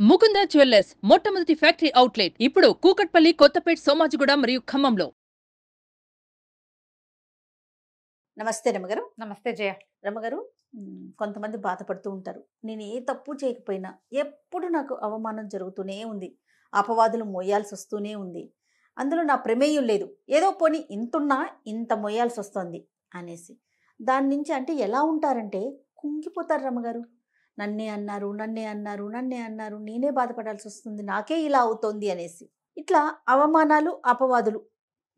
Mukunda jewellers మొట్టమొదటి factory outlet ఇప్పుడు కూకట్పల్లి కొత్తపేట్ సోమాజిగూడ మరియు ఖమ్మంలో. నమస్తే రమగారు. నమస్తే జయ. రమగారు కొంతమంది బాధపడుతూ ఉంటారు. నేను ఏ తప్పు చేయకపోయినా ఎప్పుడు నాకు అవమానం జరుగుతూనే ఉంది. అపవాదులు మోయాల్సి వస్తూనే ఉంది. అందులో నా ప్రమేయం లేదు. ఏదో పోని ఇంతున్నా ఇంత మోయాల్సి వస్తుంది అనేసి. దాని నుంచి అంటే ఎలా ఉంటారంటే కుంగిపోతారు రమ్మగారు నన్నే అన్నారు నన్నే అన్నారు నన్నే అన్నారు నేనే బాధపడాల్సి వస్తుంది నాకే ఇలా అవుతోంది అనేసి. ఇట్లా అవమానాలు అపవాదులు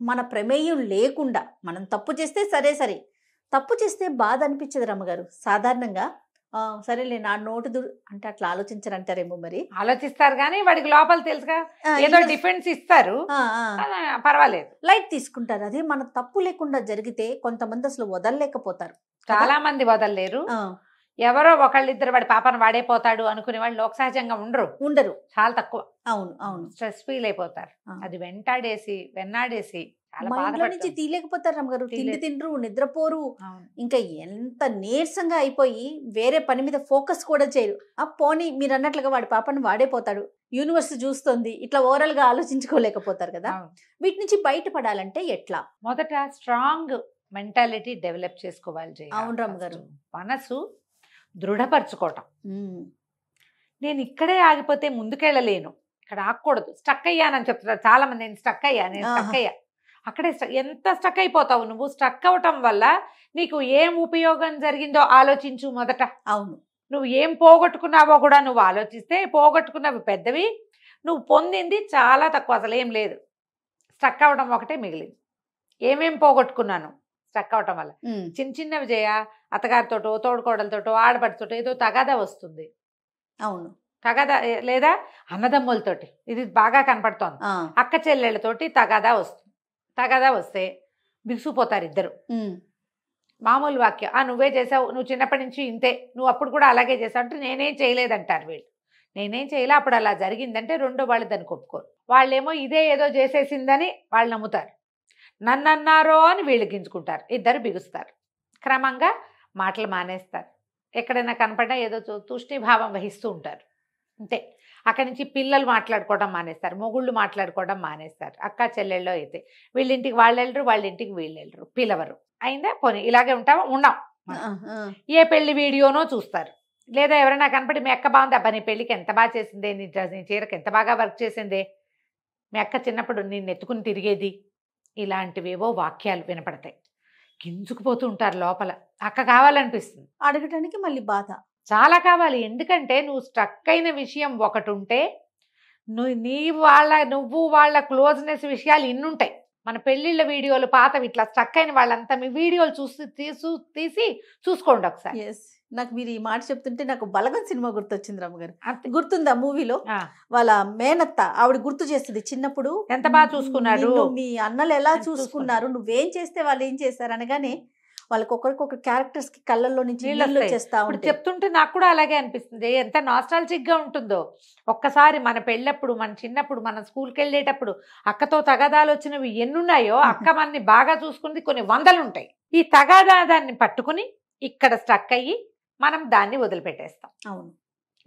మన ప్రమేయం లేకుండా మనం తప్పు చేస్తే సరే సరే తప్పు చేస్తే బాధ అనిపించదు రమ్మగారు. సాధారణంగా "ఆ, సరేలే నా నోటు దు అంటే అట్లా ఆలోచించరంటారేమో మరి. ఆలోచిస్తారు కానీ వాడికి లోపల తెలుసుగా ఏదో డిఫెన్స్ ఇస్తారు. పర్వాలేదు. లైట్ తీసుకుంటారు. అదే మన తప్పు లేకుండా జరిగితే కొంతమంది అసలు వదలలేకపోతారు. చాలా మంది వదలలేరు. ఎవరో ఒకళ్ళిద్దరు వాడి పాపను వాడైపోతాడు అనుకునే వాళ్ళు లోక సహజంగా ఉండరు. ఉండరు. చాలా తక్కువ. అవును అవును. స్ట్రెస్ ఫీల్ అయిపోతారు. అది వెంటాడేసి వెన్నాడేసి నుంచి తీయలేకపోతారు రమ్మగారు. తిండి. తిండ్రు నిద్రపోరు. ఇంకా ఎంత నీరసంగా అయిపోయి వేరే పని మీద ఫోకస్ కూడా చేయరు. ఆ పోనీ మీరు అన్నట్లుగా వాడి పాపను వాడైపోతాడు యూనివర్స్ చూస్తుంది. ఇట్లా ఓవరాల్గా ఆలోచించుకోలేకపోతారు కదా. వీటి నుంచి బయటపడాలంటే ఎట్లా? మొదట స్ట్రాంగ్ మెంటాలిటీ డెవలప్ చేసుకోవాలి. అవును రమ్మ గారు. మనసు దృఢపరచుకోవటం. నేను ఇక్కడే ఆగిపోతే ముందుకెళ్ళలేను. ఇక్కడ ఆగకూడదు. స్టక్ అయ్యానని చెప్తున్నారు చాలా మంది నేను స్టక్ అయ్యా నేను స్టక్. అయ్యా. అక్కడే ఎంత స్టక్ అయిపోతావు నువ్వు? స్టక్ అవటం వల్ల నీకు ఏం ఉపయోగం జరిగిందో ఆలోచించు మొదట. అవును. నువ్వు ఏం పోగొట్టుకున్నావో కూడా నువ్వు ఆలోచిస్తే పోగొట్టుకున్నవి పెద్దవి. నువ్వు పొందింది చాలా తక్కువ. అసలు ఏం లేదు. స్టక్ అవడం ఒకటే మిగిలింది. ఏమేం పోగొట్టుకున్నాను? స్టక్ అవటం వల్ల. చిన్న చిన్నవి చేయ అత్తగారితోటో తోడుకోడలతోటో ఆడపడితోటో ఏదో తగాదా వస్తుంది. అవును. తగాదా లేదా అన్నదమ్ములతోటి ఇది బాగా కనపడుతోంది. అక్క చెల్లెళ్ళతోటి తగాదా వస్తుంది తగాదా వస్తే బిగుసిపోతారు ఇద్దరు. మామూలు వాక్యం. ఆ నువ్వే చేసావు నువ్వు చిన్నప్పటి నుంచి ఇంతే నువ్వు అప్పుడు కూడా అలాగే చేసావు అంటే నేనేం చేయలేదంటారు వీళ్ళు. నేనేం చేయలే అప్పుడు అలా జరిగిందంటే రెండో వాళ్ళు దాన్ని ఒప్పుకోరు. వాళ్ళేమో ఇదే ఏదో చేసేసిందని వాళ్ళు నమ్ముతారు. నన్ను అన్నారో అని వీళ్ళు గింజుకుంటారు. ఇద్దరు బిగుస్తారు. క్రమంగా మాటలు మానేస్తారు. ఎక్కడైనా కనపడినా ఏదో తూ- తూష్ణీభావం వహిస్తూ ఉంటారు. అంతే. అక్కడి నుంచి పిల్లలు మాట్లాడుకోవడం మానేస్తారు. మొగుళ్ళు మాట్లాడుకోవడం మానేస్తారు. అక్క చెల్లెళ్ళు అయితే వీళ్ళింటికి వాళ్ళు వెళ్ళరు వాళ్ళ ఇంటికి వీళ్ళు వెళ్ళరు పిలవరు. అయిందా? పోనీ ఇలాగే ఆ, ఆ, ఏ పెళ్ళి వీడియోనో చూస్తారు. లేదా ఎవరైనా కనపడి మీ అక్క బాగుంది? అబ్బా నీ పెళ్ళికి ఎంత బాగా చేసిందే? నీ డ్రెస్ నీ చీరకి ఎంత బాగా వర్క్ చేసిందే? మీ అక్క చిన్నప్పుడు నేను ఎత్తుకుని తిరిగేది? ఇలాంటివేవో వాక్యాలు వినపడతాయి. గింజుకుపోతూ ఉంటారు లోపల. అక్క కావాలనిపిస్తుంది. అడగటానికి మళ్ళీ బాధ. చాలా కావాలి. ఎందుకంటే నువ్వు స్ట్రక్ అయిన విషయం ఒకటి ఉంటే నువ్వు నీ వాళ్ళ నువ్వు వాళ్ళ క్లోజ్నెస్ విషయాలు ఇన్నుంటాయి. మన పెళ్ళిళ్ళ వీడియోలు పాతవి ఇట్లా స్ట్రక్ అయిన వాళ్ళంతా మీ వీడియోలు చూసి తీసు తీసి చూసుకోండి ఒకసారి. నాకు మీరు ఈ మాట చెప్తుంటే నాకు బలగం సినిమా గుర్తొచ్చింది రమ్మగారు. గుర్తుందా మూవీలో? వాళ్ళ మేనత్త ఆవిడ గుర్తు చేస్తుంది చిన్నప్పుడు. ఎంత బాగా చూసుకున్నారు. నిన్ను మీ అన్నలు ఎలా చూసుకున్నారు. నువ్వేం చేస్తే వాళ్ళు ఏం చేస్తారు? అనగానే వాళ్ళకి ఒకరికొకరు క్యారెక్టర్స్కి కళ్ళల్లో నుంచి నీళ్ళు ఇప్పుడు చెప్తుంటే నాకు కూడా అలాగే అనిపిస్తుంది. ఎంత నాస్టాలజిక్గా ఉంటుందో. ఒక్కసారి మన పెళ్ళప్పుడు మన చిన్నప్పుడు మన స్కూల్కి వెళ్ళేటప్పుడు అక్కతో తగాదాలు వచ్చినవి ఎన్నున్నాయో అక్క మనని బాగా చూసుకుంది కొన్ని వందలు ఉంటాయి ఈ తగాదా దాన్ని పట్టుకుని ఇక్కడ స్టక్ అయ్యి మనం దాన్ని వదిలిపెట్టేస్తాం. అవును.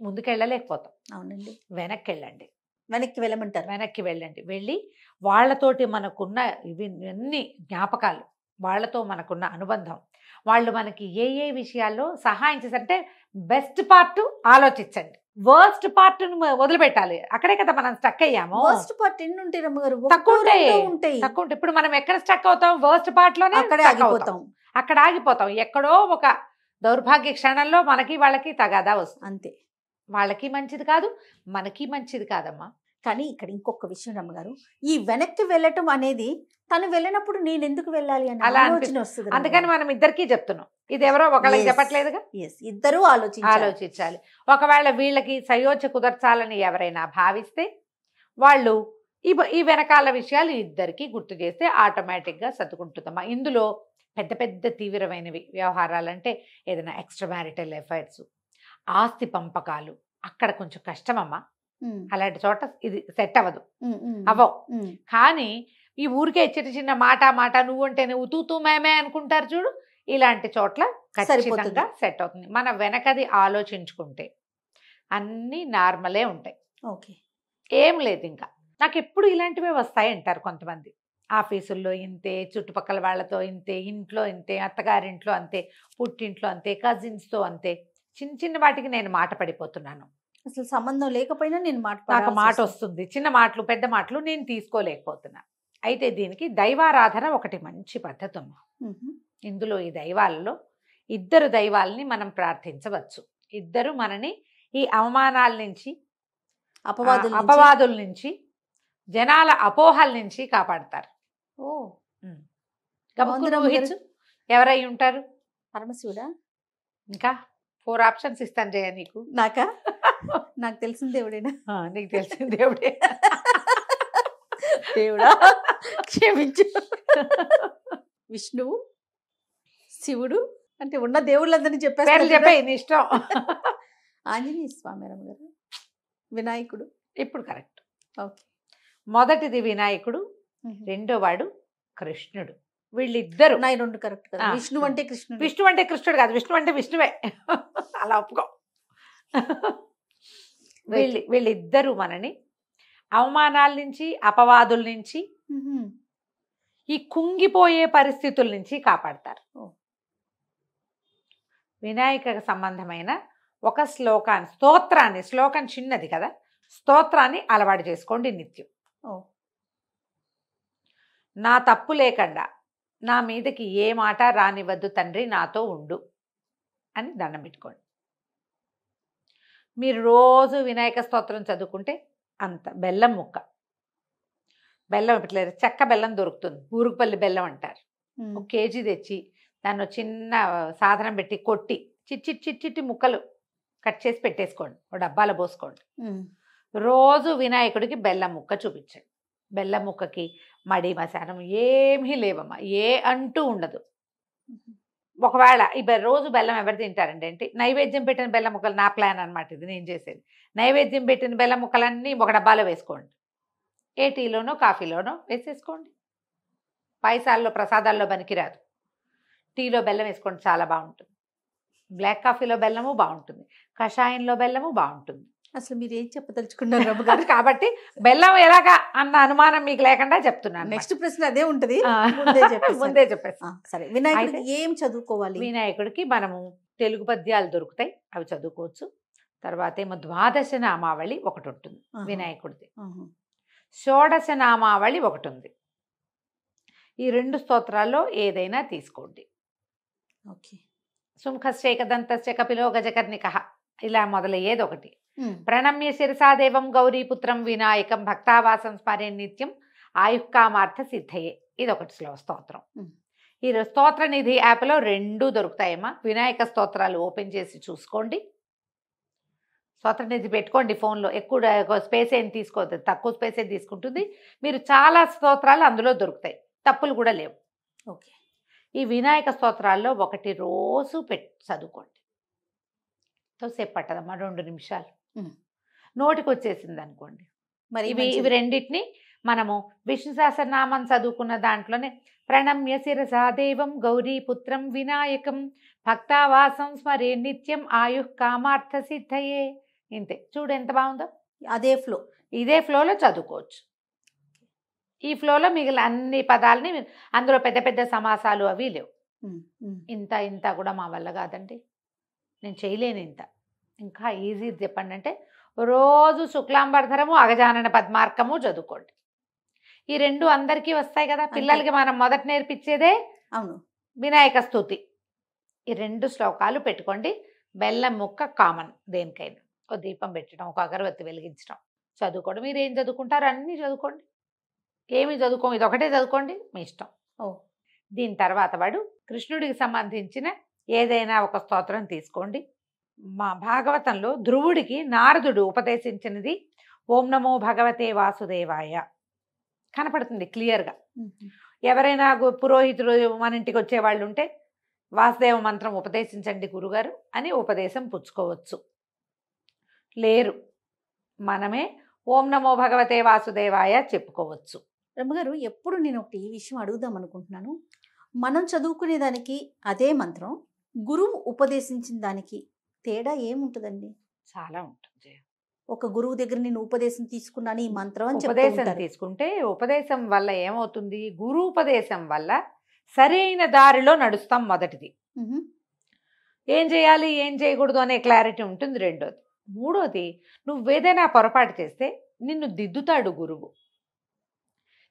ముందుకు వెళ్ళలేకపోతాం అవునండి. వెనక్కి వెళ్ళండి వెనక్కి వెళ్ళమంటారు. వెనక్కి వెళ్ళండి. వెళ్ళి వాళ్ళతోటి మనకున్న ఇవి అన్ని జ్ఞాపకాలు వాళ్ళతో మనకున్న అనుబంధం వాళ్ళు మనకి ఏ ఏ విషయాల్లో సహాయం చేశారంటే బెస్ట్ పార్ట్ ఆలోచించండి. వర్స్ట్ పార్ట్ వదిలిపెట్టాలి. అక్కడే కదా మనం స్టక్ అయ్యాము. ఫస్ట్ పార్ట్ ఎన్ని ఉంటాయి రమ్మగారు? తక్కువ ఉంటాయి. ఉంటాయి. తక్కువ ఉంటే ఇప్పుడు మనం ఎక్కడ స్టక్ అవుతాం? వర్స్ట్ పార్ట్లోనే అక్కడే. ఆగిపోతాం. అక్కడ ఆగిపోతాం. ఎక్కడో ఒక దౌర్భాగ్య క్షణంలో మనకి వాళ్ళకి తగాదా వస్తుంది. అంతే. వాళ్ళకి మంచిది కాదు మనకి మంచిది కాదమ్మా. కానీ ఇక్కడ ఇంకొక విషయం రమ్మగారు ఈ వెనక్కి వెళ్ళటం అనేది తను వెళ్ళినప్పుడు నేను ఎందుకు వెళ్ళాలి అని అలా ఆలోచన. వస్తుంది అందుకని మనం ఇద్దరికీ చెప్తున్నాం. ఇది ఎవరో ఒకళ్ళకి. చెప్పట్లేదుగా? ఎస్ ఇద్దరూ ఆలోచించాలి. ఆలోచించాలి. ఒకవేళ వీళ్ళకి సయోధ్య కుదర్చాలని ఎవరైనా భావిస్తే వాళ్ళు ఈ ఈ వెనకాల విషయాలు ఇద్దరికి గుర్తు చేస్తే ఆటోమేటిక్గా సర్దుకుంటుందమ్మా. ఇందులో పెద్ద పెద్ద తీవ్రమైనవి వ్యవహారాలంటే ఏదైనా ఎక్స్ట్రా మ్యారిటల్ ఎఫైర్స్ ఆస్తి పంపకాలు అక్కడ కొంచెం కష్టమమ్మా. అలాంటి చోట ఇది సెట్ అవ్వదు. అవ్వవు. కానీ ఈ ఊరికే చిన్న చిన్న మాట మాట నువ్వు అంటే నువ్వు తూ తూ మేమే అనుకుంటారు చూడు ఇలాంటి చోట్ల ఖచ్చితంగా. సెట్ అవుతుంది. మన వెనకది ఆలోచించుకుంటే అన్నీ నార్మలే ఉంటాయి. ఓకే. ఏం లేదు ఇంకా. నాకు ఎప్పుడు ఇలాంటివే వస్తాయి అంటారు కొంతమంది. ఆఫీసుల్లో ఇంతే చుట్టుపక్కల వాళ్ళతో ఇంతే ఇంట్లో ఇంతే అత్తగారింట్లో అంతే పుట్టింట్లో అంతే కజిన్స్తో అంతే. చిన్న చిన్న వాటికి నేను మాట పడిపోతున్నాను. అసలు సంబంధం లేకపోయినా నేను మాట నాకు మాట వస్తుంది. చిన్న మాటలు పెద్ద మాటలు నేను తీసుకోలేకపోతున్నా. అయితే దీనికి దైవారాధన ఒకటి మంచి పద్ధతి అమ్మ. ఇందులో ఈ దైవాలలో ఇద్దరు దైవాలని మనం ప్రార్థించవచ్చు. ఇద్దరు మనని ఈ అవమానాల నుంచి అపవాదుల నుంచి- అపవాదుల నుంచి జనాల అపోహల నుంచి కాపాడతారు. ఓ! ఎవరై ఉంటారు? పరమశివుడా? ఇంకా ఫోర్ ఆప్షన్స్ ఇస్తాను జయ నీకు. నాకా? నాకు తెలిసిన దేవుడేనా? నీకు తెలిసిన దేవుడే. దేవుడా? క్షమించు. విష్ణువు? శివుడు? అంటే ఉన్న దేవుళ్ళందరినీ చెప్పేస్తారు చెప్పే నీ ఇష్టం. ఆంజనేయ స్వామి రమ్మగారు వినాయకుడు. ఇప్పుడు కరెక్ట్. ఓకే. మొదటిది వినాయకుడు రెండో వాడు కృష్ణుడు. వీళ్ళిద్దరు రెండు కరెక్ట్ కదా. విష్ణు అంటే కృష్ణుడు. విష్ణు అంటే కృష్ణుడు కాదు. విష్ణు అంటే విష్ణువే. అలా ఒప్పుకో. వీళ్ళి వీళ్ళిద్దరూ మనని అవమానాల నుంచి అపవాదుల నుంచి. ఈ కుంగిపోయే పరిస్థితుల నుంచి కాపాడతారు. వినాయక సంబంధమైన ఒక శ్లోకాన్ని స్తోత్రాన్ని శ్లోకం చిన్నది కదా స్తోత్రాన్ని అలవాటు చేసుకోండి నిత్యం. ఓ. నా తప్పు లేకుండా నా మీదకి ఏ మాట రానివద్దు తండ్రి నాతో ఉండు అని దండం పెట్టుకోండి. మీరు రోజు వినాయక స్తోత్రం చదువుకుంటే అంత బెల్లం ముక్క. బెల్లం ఇట్లా చెక్క బెల్లం దొరుకుతుంది ఊరుకుపల్లి బెల్లం అంటారు. ఒక కేజీ తెచ్చి దాన్ని చిన్న సాధనం పెట్టి కొట్టి చిట్టి చిట్టి ముక్కలు కట్ చేసి పెట్టేసుకోండి ఒక డబ్బాలో పోసుకోండి. రోజు వినాయకుడికి బెల్లం ముక్క చూపించండి. బెల్లం ముక్కకి మడి మశానం ఏమీ లేవమ్మా. ఏ అంటూ ఉండదు. ఒకవేళ ఈ బె- రోజు బెల్లం ఎవరు తింటారండి అంటే నైవేద్యం పెట్టిన బెల్లం ముక్కలు నా ప్లాన్ అనమాట ఇది నేను చేసేది. నైవేద్యం పెట్టిన బెల్లం ముక్కలన్నీ ఒక డబ్బాలో వేసుకోండి. ఏ టీలోనో కాఫీలోనో వేసేసుకోండి. పాయసాల్లో ప్రసాదాల్లో పనికిరాదు. టీలో బెల్లం వేసుకోండి చాలా బాగుంటుంది. బ్లాక్ కాఫీలో బెల్లము బాగుంటుంది. కషాయంలో బెల్లము బాగుంటుంది. అసలు మీరు ఏం చెప్పదలుచుకున్నారు రమ్మగారు కాబట్టి బెల్లం ఎలాగా అన్న అనుమానం మీకు లేకుండా చెప్తున్నాను నెక్స్ట్ ప్రశ్న అదే ఉంటది. ముందే చెప్పేసి సరే. వినాయకుడికి ఏం చదువుకోవాలి? వినాయకుడికి మనము తెలుగు పద్యాలు దొరుకుతాయి. అవి చదువుకోవచ్చు. తర్వాత ఏమో ద్వాదశ నామావళి ఒకటి ఉంటుంది. వినాయకుడిది. షోడశ నామావళి ఒకటి ఉంది. ఈ రెండు స్తోత్రాల్లో ఏదైనా తీసుకోండి. ఓకే. సుముఖశ్చేకదంతశ్చ కపిలో గజకర్ణిక ఇలా మొదలయ్యేది ఒకటి. ప్రణమ్య శిరసాదేవం గౌరీపుత్రం వినాయకం భక్తావాసం స్మరే నిత్యం ఆయుక్కామార్థ సిద్ధయే. ఇది ఒకటి శ్లో స్తోత్రం. ఈ స్తోత్ర నిధి యాప్లో రెండు దొరుకుతాయమ్మా. వినాయక స్తోత్రాలు ఓపెన్ చేసి చూసుకోండి. స్తోత్ర నిధి పెట్టుకోండి ఫోన్లో. ఎక్కువ స్పేస్ ఏం తీసుకోవద్దు. తక్కువ స్పేస్ ఏం తీసుకుంటుంది. మీరు చాలా స్తోత్రాలు అందులో దొరుకుతాయి. తప్పులు కూడా లేవు. ఓకే. ఈ వినాయక స్తోత్రాల్లో ఒకటి రోజు పెట్ చదువుకోండి. ఎంతోసేపు పట్టదమ్మా? రెండు నిమిషాలు. నోటికి వచ్చేసింది అనుకోండి మరి ఇవి ఇవి రెండింటిని మనము విష్ణు సహస్రనామం చదువుకున్న దాంట్లోనే ప్రణమ్య శిరసా దేవం గౌరీపుత్రం వినాయకం భక్తావాసం స్మరే నిత్యం ఆయు కామార్థ సిద్ధయే. ఇంతే. చూడు ఎంత బాగుందో. అదే ఫ్లో. ఇదే ఫ్లోలో చదువుకోవచ్చు. ఈ ఫ్లోలో మిగిలిన అన్ని పదాలని అందులో పెద్ద పెద్ద సమాసాలు అవి లేవు. ఇంత ఇంత కూడా మా వల్ల కాదండి. నేను చేయలేను ఇంత. ఇంకా ఈజీ చెప్పండి అంటే రోజు శుక్లాంబరధరము అగజానన పద్మార్కము చదువుకోండి. ఈ రెండు అందరికీ వస్తాయి కదా పిల్లలకి మనం మొదట నేర్పించేదే అవును. వినాయక స్తుతి ఈ రెండు శ్లోకాలు పెట్టుకోండి. బెల్లం ముక్క కామన్ దేనికైనా. ఒక దీపం పెట్టడం ఒక అగరబత్తి వెలిగించడం. చదువుకోండి. మీరు ఏం చదువుకుంటారో అన్నీ చదువుకోండి. ఏమి చదువుకో ఇది ఒకటే చదువుకోండి. మీ ఇష్టం. ఓ. దీని తర్వాత వాడు కృష్ణుడికి సంబంధించిన ఏదైనా ఒక స్తోత్రం తీసుకోండి. మా భాగవతంలో ధ్రువుడికి నారదుడు ఉపదేశించినది ఓం నమో భగవతే వాసుదేవాయ. కనపడుతుంది క్లియర్గా. ఎవరైనా పురోహితుడు మన ఇంటికి వచ్చే వాళ్ళు ఉంటే వాసుదేవ మంత్రం ఉపదేశించండి గురుగారు అని ఉపదేశం పుచ్చుకోవచ్చు. లేరు. మనమే ఓం నమో భగవతే వాసుదేవాయ చెప్పుకోవచ్చు. రమ్మగారు ఎప్పుడు నేను ఒకటి ఈ విషయం అడుగుదాం అనుకుంటున్నాను. మనం చదువుకునే దానికి అదే మంత్రం గురువు ఉపదేశించిన దానికి తేడా ఏముంటుందండి? చాలా ఉంటుంది ఒక గురువు దగ్గర నేను ఉపదేశం తీసుకున్నాను ఈ మంత్రం అని ఉపదేశం. తీసుకుంటే ఉపదేశం వల్ల ఏమవుతుంది? గురు ఉపదేశం వల్ల సరైన దారిలో నడుస్తాం మొదటిది. ఏం చేయాలి? ఏం చేయకూడదు అనే క్లారిటీ ఉంటుంది రెండోది. మూడోది నువ్వేదైనా పొరపాటు చేస్తే నిన్ను దిద్దుతాడు గురువు.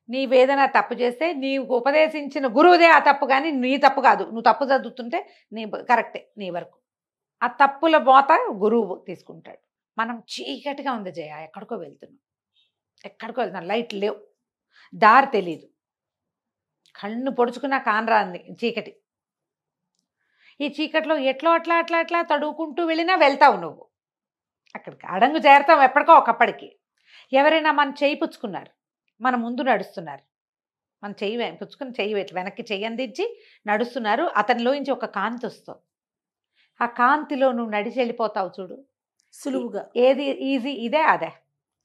నీవేదైనా తప్పు చేస్తే నీకు ఉపదేశించిన గురువుదే ఆ తప్పు కానీ నీ తప్పు కాదు. నువ్వు తప్పు చదువుతుంటే నీ కరెక్టే నీ వరకు. ఆ తప్పుల బోత గురువు తీసుకుంటాడు. మనం చీకటిగా ఉంది జయ ఎక్కడికో వెళ్తున్నాం. ఎక్కడికో వెళ్తున్నాం. లైట్ లేవు. దారి తెలీదు. కళ్ళు పొడుచుకున్నా కానరాంది చీకటి. ఈ చీకట్లో ఎట్లో అట్లా అట్లా అట్లా తడువుకుంటూ వెళ్ళినా వెళ్తావు నువ్వు. అక్కడికి అడంగు చేరతావు ఎప్పటికో ఒకప్పటికి. ఎవరైనా మన చేయి పుచ్చుకున్నారు. మన ముందు నడుస్తున్నారు. మన చెయ్యి పుచ్చుకుని చెయ్యి వెనక్కి చెయ్యి అందించి నడుస్తున్నారు. అతనిలోంచి ఒక కాంతి వస్తుంది. ఆ కాంతిలో నువ్వు నడిచి వెళ్ళిపోతావు చూడు. సులువుగా. ఏది ఈజీ ఇదే అదే.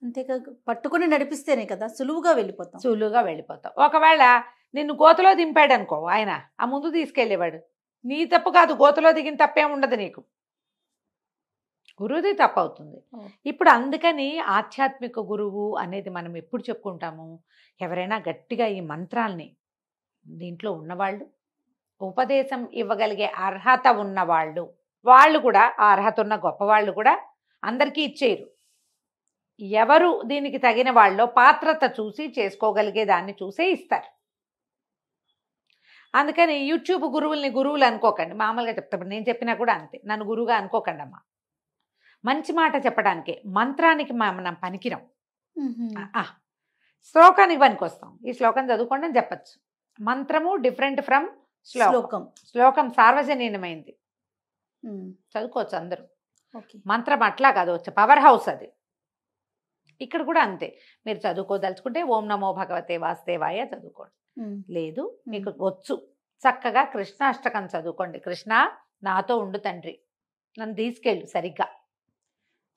అంతేకాక పట్టుకుని నడిపిస్తేనే కదా సులువుగా వెళ్ళిపోతాం. సులువుగా వెళ్ళిపోతావు ఒకవేళ నిన్ను గోతలో దింపాడు అనుకో ఆయన ఆ ముందు తీసుకెళ్ళేవాడు. నీ తప్పు కాదు గోతలో దిగిన తప్పేం ఉండదు నీకు. గురువుది తప్పు అవుతుంది. ఇప్పుడు అందుకని ఆధ్యాత్మిక గురువు అనేది మనం ఎప్పుడు చెప్పుకుంటాము? ఎవరైనా గట్టిగా ఈ మంత్రాల్ని దీంట్లో ఉన్నవాళ్ళు ఉపదేశం ఇవ్వగలిగే అర్హత ఉన్నవాళ్ళు. వాళ్ళు కూడా ఆ అర్హత ఉన్న గొప్పవాళ్ళు కూడా అందరికీ ఇచ్చేయరు. ఎవరు దీనికి తగిన వాళ్ళో పాత్రత చూసి చేసుకోగలిగే దాన్ని చూసే ఇస్తారు. అందుకని యూట్యూబ్ గురువుల్ని గురువులు అనుకోకండి. మామూలుగా చెప్తా ఇప్పుడు నేను చెప్పినా కూడా అంతే. నన్ను గురువుగా అనుకోకండి అమ్మా మంచి మాట చెప్పడానికే మంత్రానికి మనం పనికిరం. శ్లోకానికి పనికొస్తాం ఈ శ్లోకం చదువుకోండి అని చెప్పచ్చు. మంత్రము డిఫరెంట్ ఫ్రమ్ శ్లోకం. శ్లోకం. సార్వజనీయమైంది. చదువుకోవచ్చు అందరూ. ఓకే. మంత్రం అట్లా కాదు వచ్చే పవర్ హౌస్ అది. ఇక్కడ కూడా అంతే. మీరు చదువుకోదలుచుకుంటే ఓం నమో భగవతే వాసుదేవాయ చదువుకోండి. లేదు మీకు వచ్చు. చక్కగా కృష్ణాష్టకం చదువుకోండి. కృష్ణ నాతో ఉండు తండ్రి. నన్ను తీసుకెళ్ళు సరిగ్గా.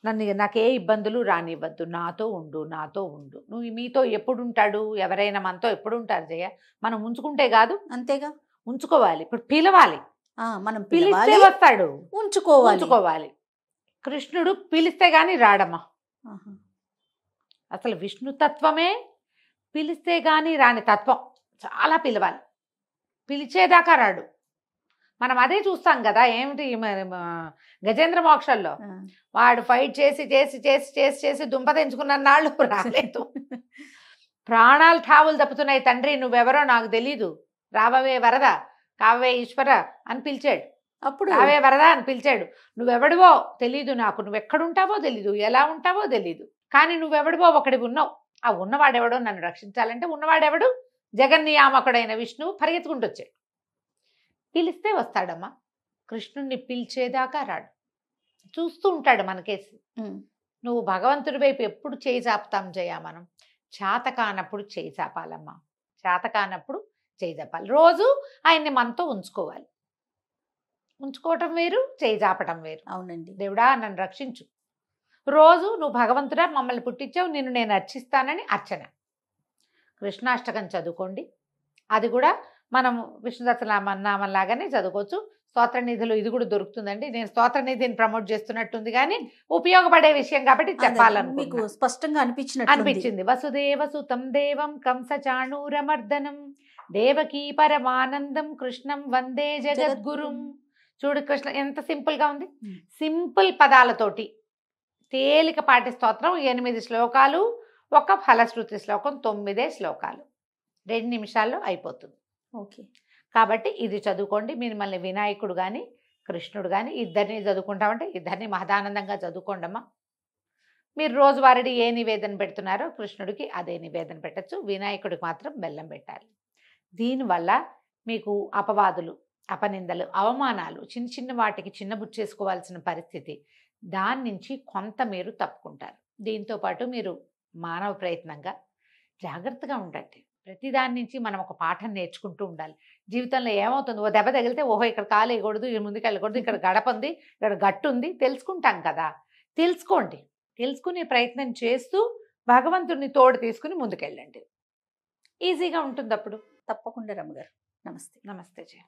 నన్ను నాకే ఇబ్బందులు రానివ్వద్దు. నాతో ఉండు నాతో ఉండు. నువ్వు మీతో ఎప్పుడు ఉంటాడు ఎవరైనా మనతో ఎప్పుడు ఉంటారు జయ? మనం ఉంచుకుంటే కాదు. అంతేగా? ఉంచుకోవాలి. ఇప్పుడు పిలవాలి. మనం పిలిస్తే వస్తాడు. ఉంచుకోవాలి. ఉంచుకోవాలి. కృష్ణుడు పిలిస్తే గాని రాడమ్మా. అసలు విష్ణుతత్వమే పిలిస్తే గాని రాని తత్వం. చాలా పిలవాలి. పిలిచేదాకా రాడు. మనం అదే చూస్తాం కదా ఏమిటి గజేంద్ర మోక్షల్లో. వాడు ఫైట్ చేసి చేసి చేసి చేసి చేసి దుంప తెంచుకున్న నాళ్ళు రాలేదు. ప్రాణాలు ఠావులు తప్పుతున్నాయి తండ్రి నువ్వెవరో నాకు తెలీదు. రావవే వరద. కావే ఈశ్వర అని పిలిచాడు. అప్పుడు? రావే వరద అని పిలిచాడు. నువ్వెవడివో తెలీదు నాకు. నువ్వెక్కడుంటావో తెలీదు. ఎలా ఉంటావో తెలీదు. కానీ నువ్వెవడివో ఒకడి ఉన్నావు. ఆ ఉన్నవాడెవడో నన్ను రక్షించాలంటే ఉన్నవాడెవడు? జగన్నియామకుడైన విష్ణువు పరిగెత్తుకుంటూ వచ్చాడు పిలిస్తే వస్తాడమ్మా. కృష్ణుణ్ణి పిలిచేదాకా రాడు. చూస్తూ ఉంటాడు మనకేసి. నువ్వు భగవంతుడి వైపు ఎప్పుడు చేయి చాపుతాం జయ మనం? చేత కానప్పుడు చేయి చాపాలమ్మా. చేత కానప్పుడు చేయి చాపాలి రోజు ఆయన్ని మనతో ఉంచుకోవాలి. ఉంచుకోవటం వేరు చేయి చాపటం వేరు. అవునండి. దేవుడా నన్ను రక్షించు. రోజు నువ్వు భగవంతుడా మమ్మల్ని పుట్టించావు నిన్ను నేను అర్చిస్తానని అర్చన. కృష్ణాష్టకం చదువుకోండి. అది కూడా మనం విష్ణు నామం లాగానే చదువుకోవచ్చు. స్తోత్ర నిధులు ఇది కూడా దొరుకుతుందండి. నేను స్తోత్ర నిధిని ప్రమోట్ చేస్తున్నట్టుంది కానీ ఉపయోగపడే విషయం కాబట్టి అదే, మీకు స్పష్టంగా అనిపించినట్టు అనిపించింది. వసుదేవ సుతం దేవం కంస చాణూరమర్దనం. దేవకీ పరమానందం కృష్ణం వందే జగద్గురుం. చూడు కృష్ణ ఎంత సింపుల్గా ఉంది. సింపుల్ పదాలతోటి తేలికపాటి స్తోత్రం ఎనిమిది శ్లోకాలు ఒక ఫలశ్రుతి శ్లోకం తొమ్మిదే శ్లోకాలు. రెండు నిమిషాల్లో అయిపోతుంది. ఓకే. కాబట్టి ఇది చదువుకోండి. మిమ్మల్ని వినాయకుడు కానీ కృష్ణుడు కానీ ఇద్దరిని చదువుకుంటామంటే ఇద్దరిని మహదానందంగా చదువుకోండమ్మా. మీరు రోజువారీ ఏ నివేదన పెడుతున్నారో కృష్ణుడికి అదే నివేదన పెట్టచ్చు. వినాయకుడికి మాత్రం బెల్లం పెట్టాలి. దీనివల్ల మీకు అపవాదులు అపనిందలు అవమానాలు చిన్న చిన్న వాటికి చిన్నబుచ్చేసుకోవాల్సిన పరిస్థితి దాని నుంచి కొంత మీరు తప్పుకుంటారు. దీంతో పాటు మీరు మానవ ప్రయత్నంగా జాగ్రత్తగా ఉండండి. ప్రతి దాని నుంచి మనం ఒక పాఠం నేర్చుకుంటూ ఉండాలి. జీవితంలో ఏమవుతుంది? ఓ దెబ్బ తగిలితే ఓహో ఇక్కడ కాలు వేయకూడదు ఇక్కడ ముందుకు వెళ్ళకూడదు ఇక్కడ గడప ఉంది ఇక్కడ గట్టు ఉంది తెలుసుకుంటాం కదా. తెలుసుకోండి. తెలుసుకునే ప్రయత్నం చేస్తూ భగవంతుడిని తోడు తీసుకుని ముందుకెళ్ళండి. ఈజీగా ఉంటుంది అప్పుడు తప్పకుండా రమ్మగారు నమస్తే. నమస్తే జయ